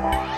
Bye.